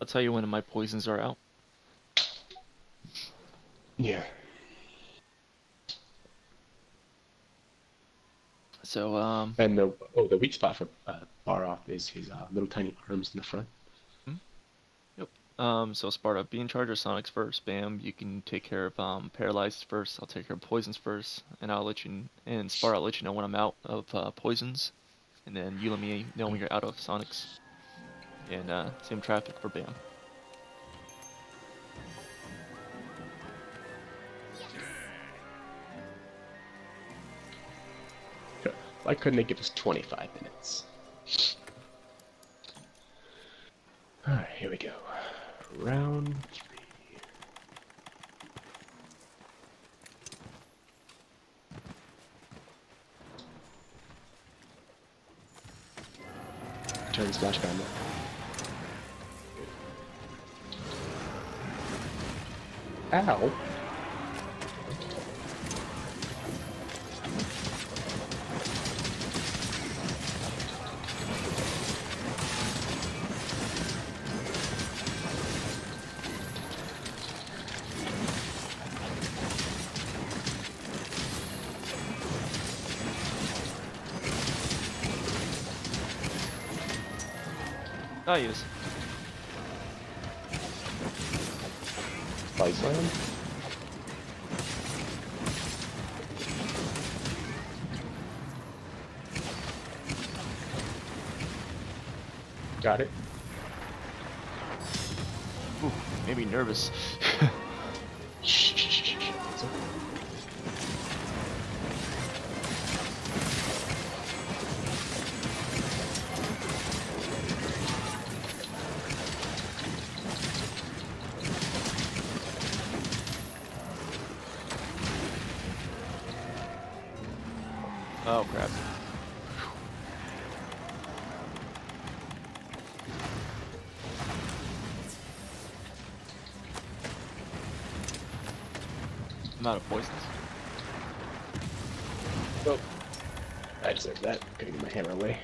I'll tell you when my poisons are out. Yeah. So um, And the oh, the weak spot for uh, Barroth is his uh, little tiny arms in the front. Yep. Um, so Sparta, be in charge of Sonics first. Bam, you can take care of um, paralyzed first. I'll take care of poisons first, and I'll let you. And Sparta, I'll let you know when I'm out of uh, poisons, and then you let me know when you're out of Sonics. And uh, same traffic for Bam. Why couldn't they give us 25 minutes? Alright, here we go. Round three. Turn splash gun. Ow! Values. Iceland? Got it. Ooh, made me nervous. I'm out of poisons. Oh. I deserve that. Gotta get my hammer away.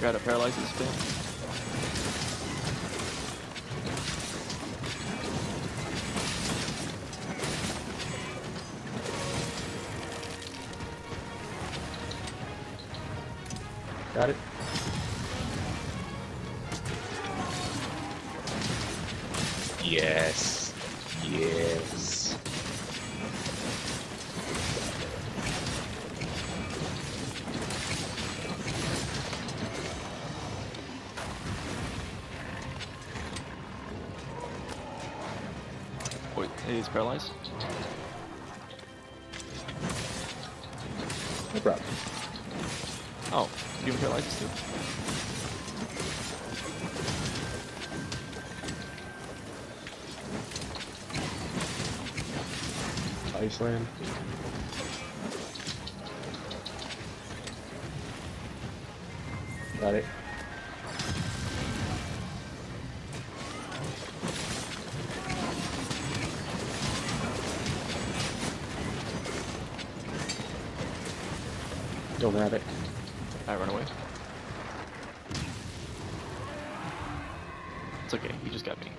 Got a paralyzing spin. Got it. Yes. Yes. Wait, he's paralyzed. No problem. Oh, you even paralyzes too. Iceland. Got it. Don't have it. I run away. It's okay, he just got me.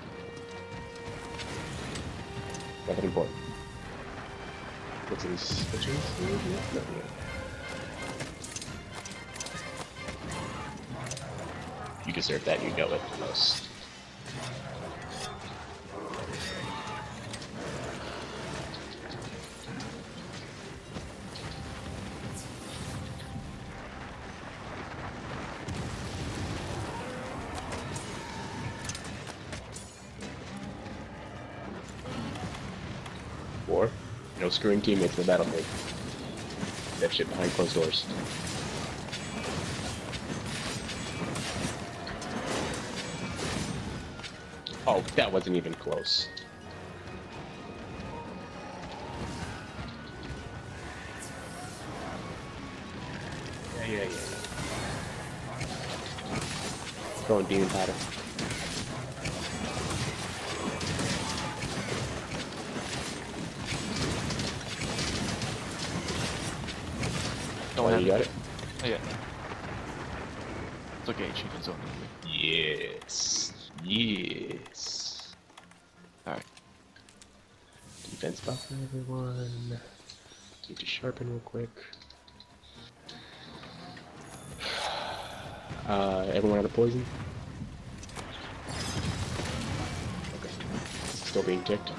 Nothing important. What's his switches? No, yeah. You deserve that, you know it the most. Or, no screwing teammates in the battlefield. That shit behind closed doors. Oh, that wasn't even close. Yeah, yeah, yeah. Throwing demon powder. Don't Oh, you got it? Oh, yeah. It's okay, can zone. Yes. Yes. Alright. Defense buffer, everyone. Need to sharpen real quick. Uh, everyone out of poison? Okay. Still being ticked.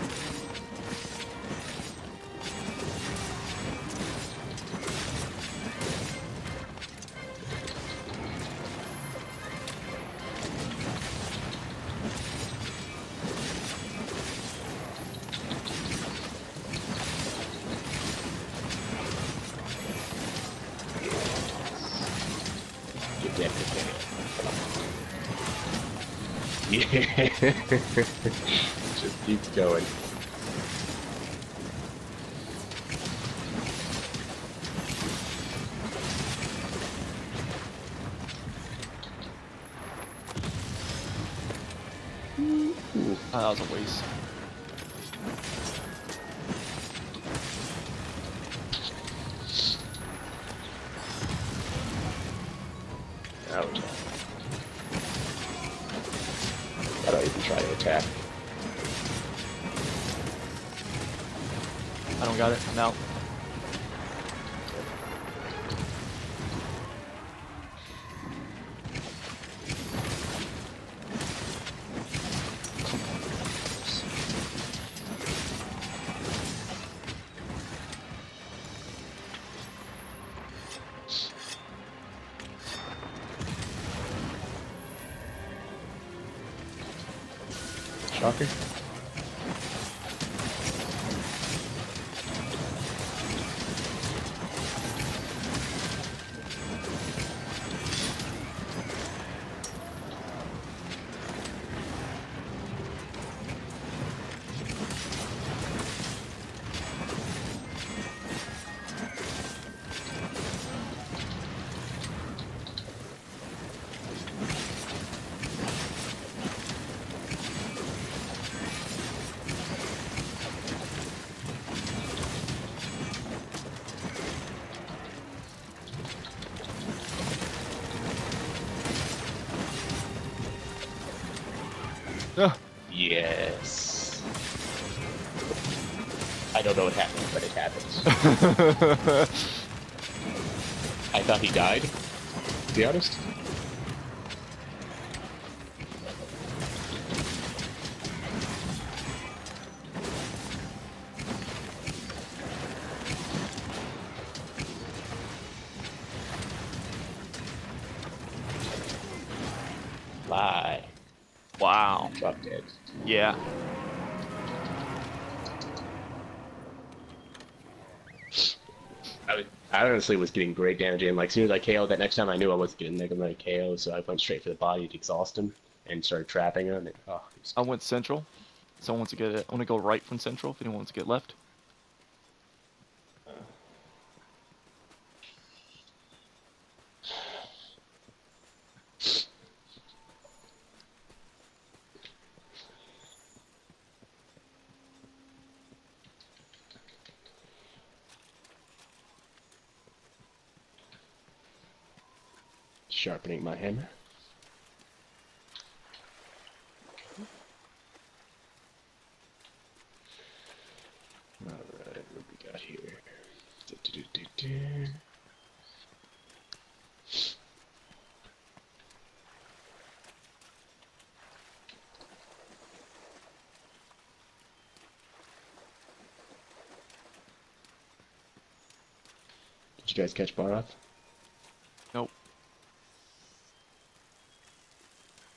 Just keeps going. Oh, that was a waste. Out. Shocker. I don't know what happened, but it happened. I thought he died. To be honest. Lie. wow. Drop dead. Yeah. I, honestly was getting great damage in. Like, as soon as I KO'd that next time, I knew I wasn't getting Mega Man KO, so I went straight for the body to exhaust him and started trapping him. And, oh, was- I went central. Someone wants to get it. I want to go right from central if anyone wants to get left. Sharpening my hammer. Alright, what we got here? Du-du-du-du-du. Did you guys catch Barroth?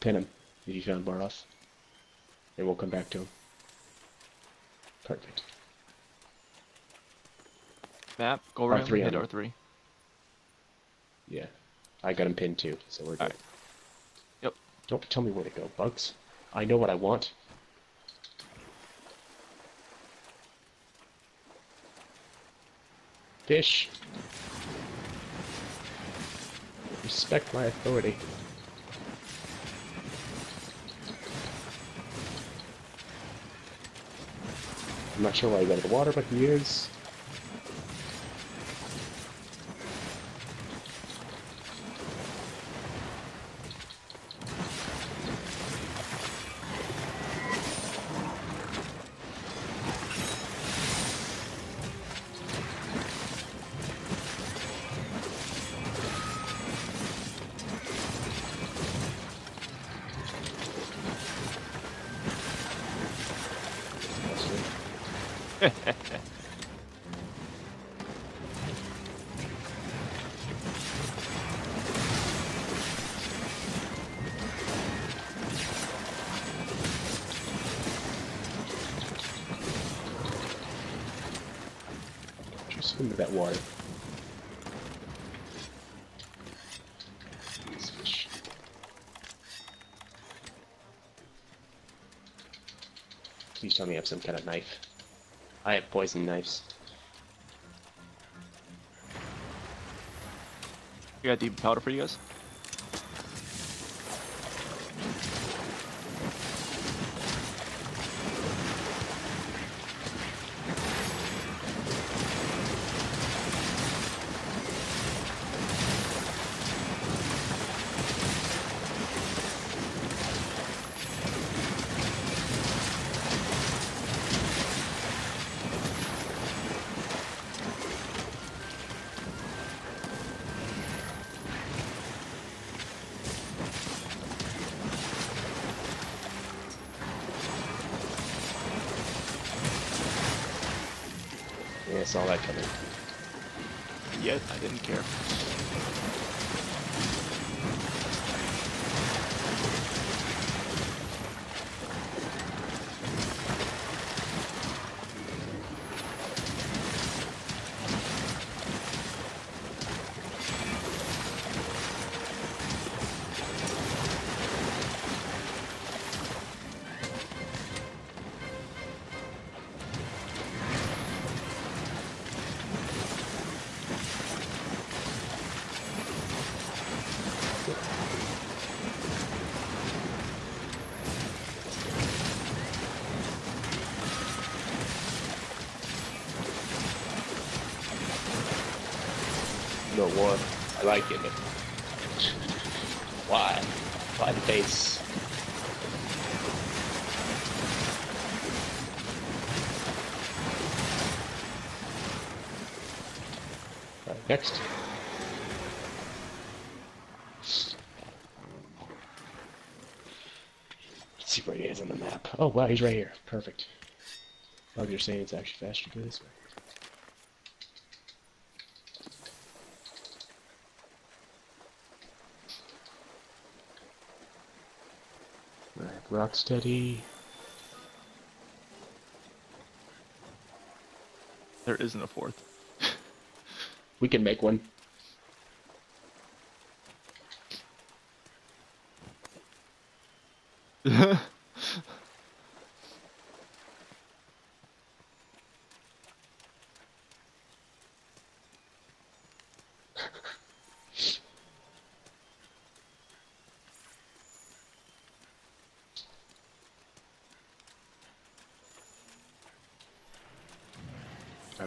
Pin him if you found Barroth. And we'll come back to him. Perfect. Map. Go around. R3 Hit on. R3. Yeah. I got him pinned too, so we're good. Alright. Yep. Don't tell me where to go, Bugs. I know what I want. Fish. Respect my authority. I'm not sure why he got out of the water, but he is. Into that water. Please tell me I have some kind of knife. I have poison knives. You got deep powder for you guys? I saw that coming. Yet I didn't care. War. I like it. but- Why? Why the face? Alright, uh, next. Let's see where he is on the map. Oh wow, he's right here. Perfect. Oh, you're saying it's actually faster to go this way. Alright, Rocksteady. There isn't a fourth. We can make one.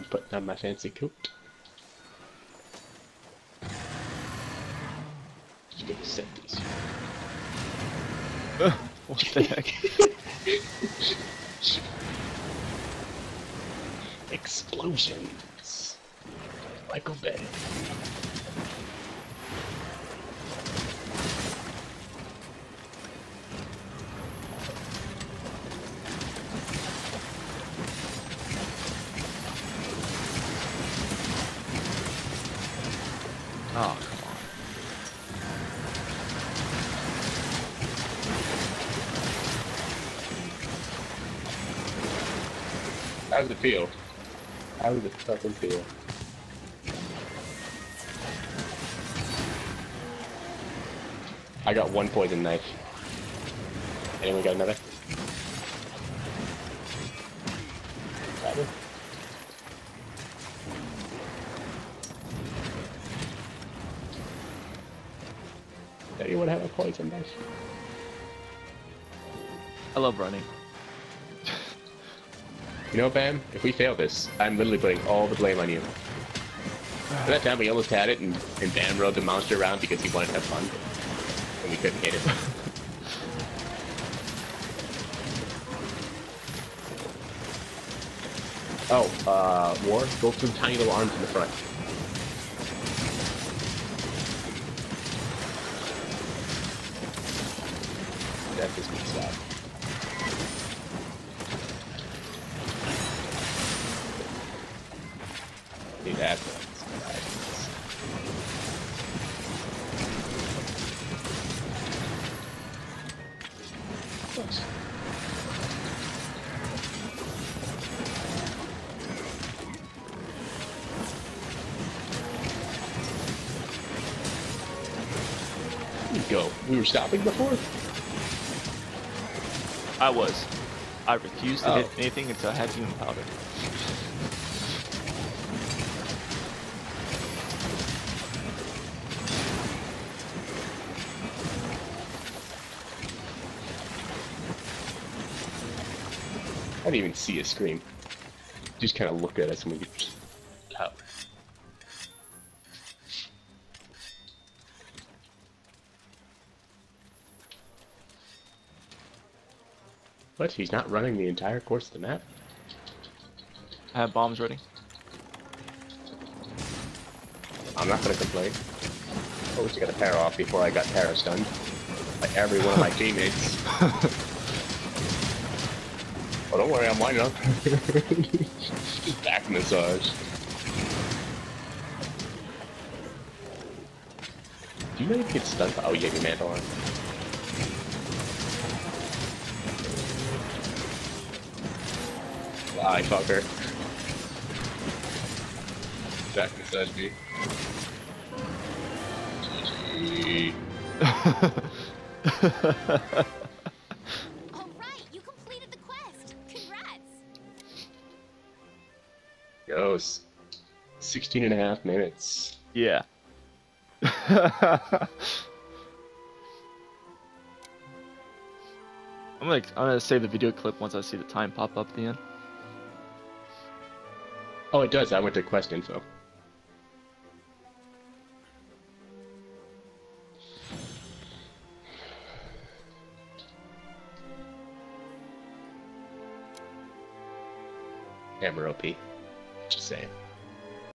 putting on my fancy coat. Just gonna set these. what the heck? Explosions. Michael Bay. Oh, come on. How does it feel? How does it fucking feel? I got one poison knife. Anyone got another? Got? Anyone have a poison knife? I love running. You know, Bam, if we fail this, I'm literally putting all the blame on you. And that time we almost had it, and, and Bam rode the monster around because he wanted to have fun, and we couldn't hit it. oh, uh, War, go through tiny little arms in the front. We were stopping before? I was. I refused to Oh. hit anything until I had human powder. I didn't even see a scream. Just kind of look at us and we just out. What? He's not running the entire course of the map? I have bombs ready. I'm not gonna complain. I wish I got a pair off before I got para stunned. Like every one of my teammates. oh, don't worry, I'm lining up. Back massage. Do you know you get stunned? Oh, you have your mantle on. Bye, fucker. Back massage me. All right, you completed the quest. Congrats. Goes. 16 and a half minutes. yeah. I'm like I'm gonna save the video clip once I see the time pop up at the end. Oh, it does. I went to quest info. Hammer OP. Just saying.